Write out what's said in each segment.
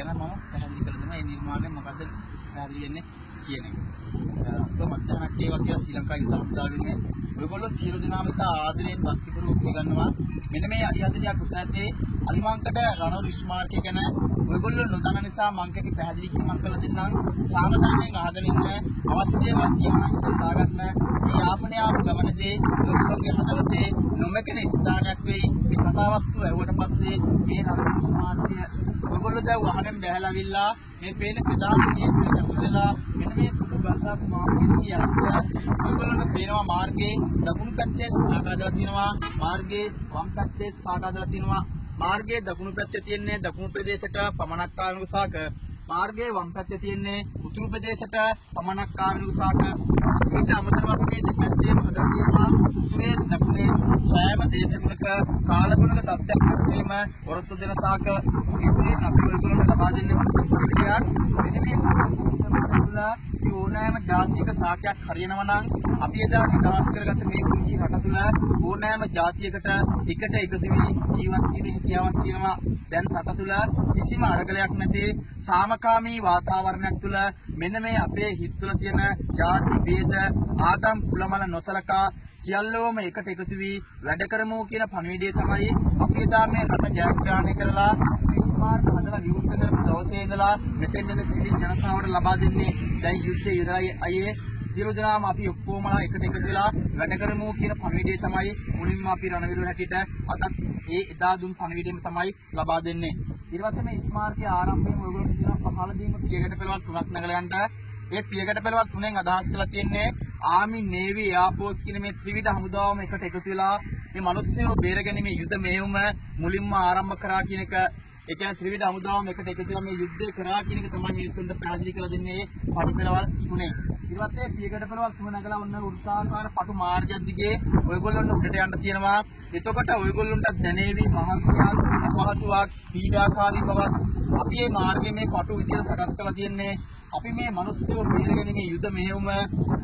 ගැන මම පැහැදිලි කළ දෙනවා. මේ නිර්මාණය මොකද පැහැදිලි වෙන්නේ කියන එක. ඒක මත්ස්‍ය නාට්‍යය වගේ ශ්‍රී ලංකා යුද හමුදාවෙන්නේ ඔයගොල්ලෝ සියලු දෙනාම ඉතා ආදරයෙන් භක්තිපූර්වක පිළිගන්නවා. මෙන්න මේ අරිහතනියක් උසැත්තේ අලිමංකට රණවර විශ්මාර්කය ගැන ඔයගොල්ලෝ නොදන්න නිසා මං කැකි පැහැදිලි කිරීමක් කළ දෙන්නම්. සාමදානයෙන් අහගෙන ඉන්න අවශ්‍ය දේවල් කියන්න හිතාගන්න. මේ යාපනයාව ගමනදී ඔයගොල්ලෝගේ හදවතේ නොමකෙන ස්ථානයක් වෙයි. මේ කතාවස්තු ඇහුවට පස්සේ මේ රණවර විශ්මාර්කය ඔයගොල්ලෝ දැන් වහනෙන් බැහැලාවිල්ලා මේ පේන ප්‍රධාන කේන්ද්‍රයට ඇතුළලා මෙන්න මේ ගස්සක් මාර්ගයේ කියන්නේ ඔයගොල්ලන්ට පේනවා මාර්ගයේ දකුණු පැත්තේ සාකා දාලා තියෙනවා. මාර්ගයේ වම් පැත්තේ සාකා දාලා තියෙනවා. මාර්ගයේ දකුණු පැත්තේ තියෙන්නේ දකුණු ප්‍රදේශයට පමණක් කාරණක සාක. මාර්ගයේ වම් පැත්තේ තියෙන්නේ උතුරු ප්‍රදේශයට පමණක් කාරණක සාක ඊට අමතරව මේ දෙපැත්තේම හදලා තියෙනවා උතුරේ දකුණේ සෑම දේශගුණක කාලගුණක තත්ත්වයක් වගේම වරොත්තු දෙන සාක. ඉදිරියේ අපි ඔයගොල්ලන්ට ලබා දෙන්නේ විදියක් මෙන්න මේ ඕනෑම ජාතික සාකයක් හරියනවා නම් අපි එදා නිදහස් කරගත්ත මේ කුංචි රට තුළ ඕනෑම ජාතියකට එකට එකතු වී ජීවත් වීමේ හැකියාවක් තියෙනවා. දැන් රට තුළ කිසිම අරගලයක් නැති සාමකාමී වාතාවරණයක් තුළ මෙන්න මේ අපේ හිත් තුළ තියෙන ජාති ભેද ආගම් කුලමල නොසලකා සියල්ලෝම එකට එකතු වී වැඩ කරමු කියන පණිවිඩය තමයි අපි එදා මේ රට ජයග්‍රහණය කරලා මාර්ග හදලා විවෘත කරපු දවසේ ඉඳලා මෙතෙන් එන සිවිල් ජනතාවට ලබා දෙන්නේ දැන් යුද්ධය ඉවරයි අයියේ සියලු දෙනාම අපි ඔක්කොමලා එකට එකතු වෙලා වැඩ කරමු කියන පණිවිඩය තමයි මුලින්ම අපි රණවිරු හැටියට අදත් ඒ එදා දුන් පණිවිඩයම තමයි ලබා දෙන්නේ. ඊට පස්සේ මේ ස්මාරකයේ ආරම්භයෙන් ඔයගොල්ලෝ කියන පහළදීම පියගට පෙළවල් තුනක් නැගලා යන්න ඒ පියගට පෙළවල් තුනෙන් අදහස් කරලා තියෙන්නේ ආමි නේවි එයාර්ෆෝස් කියන මේ ත්‍රිවිධ හමුදාවම එකට එකතු වෙලා මේ මිනිස්සුන්ව බේරගැනීමේ යුද මෙහෙයුම මුලින්ම ආරම්භ කරා කියන එක ඒ කියන්නේ ත්‍රිවිධ හමුදාවම එකට එකතු වෙලා මේ යුද්ධය කරා කියන එක තමයි මිනිස්සුන්ට පැහැදිලි කරලා දෙන්නේ පඩිපෙළවල් තුනේ. ඊට පස්සේ පියගඩ පෙළවල් තුන නැගලා ඔන්න උත්සාහකාර පටු මාර්ගයක් දිගේ ඔයගොල්ලොන්ට උඩට යන්න තියෙනවා. එතකොට ඔයගොල්ලොන්ට දැනේවි මහන්සියක්, අපහසුාවක්, පීඩාකාරී බවක් අපි මේ මාර්ගයේ මේ පටු විදියට සකස් කරලා තියෙන්නේ අපි මේ මිනිස්සුන්ව බේරගැනීමේ යුද මෙහෙයුම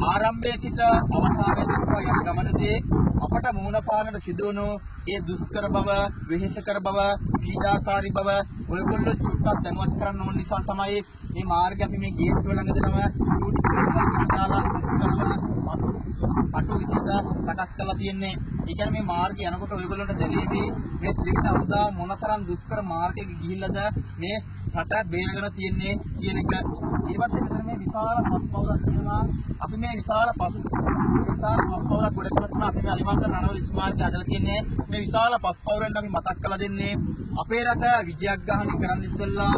ආරම්භයේ සිට අවසානයේ දක්වා යන ගමනදී අපට මුහුණ පාන්නට සිදුවනු ඒ දුෂ්කර බව, වෙහෙසකර බව, පීඩාකාරී බව ඔයගොල්ලෝ චුට්ටක් දැනුවත් කරන්න ඕන නිසා තමයි මේ මාර්ගය අපි මේ ගේට්ටුව ළඟ දෙනම දාලා පටු විදිහට සකස් කරලා තියෙන්නේ. ඒ කියන්නේ මේ මාර්ගය යනකොට ඔයගොල්ලන්ට දැනෙවි මේ ත්‍රිවිධ අමුදා මොනතරම් දුෂ්කර මාර්ගයක ගිහිල්ලාද මේ රට බේරගෙන තියෙන්නේ කියන එක. ඊට පස්සේ මෙතන මේ විශාල පස් පවුරක් තියෙනවා. අපි මේ විශාල පස් විශාල පස් පවුරක් ගොඩ කරලා තියෙනවා. අපි මේ අලිමන්ත රණවල ස්මාරකය හදලා තියෙන්නේ. මේ විශාල පස් පවුරෙන් අපි මතක් කරලා දෙන්නේ අපේ රට විජයග්‍රහණය කරන්න ඉස්සෙල්ලා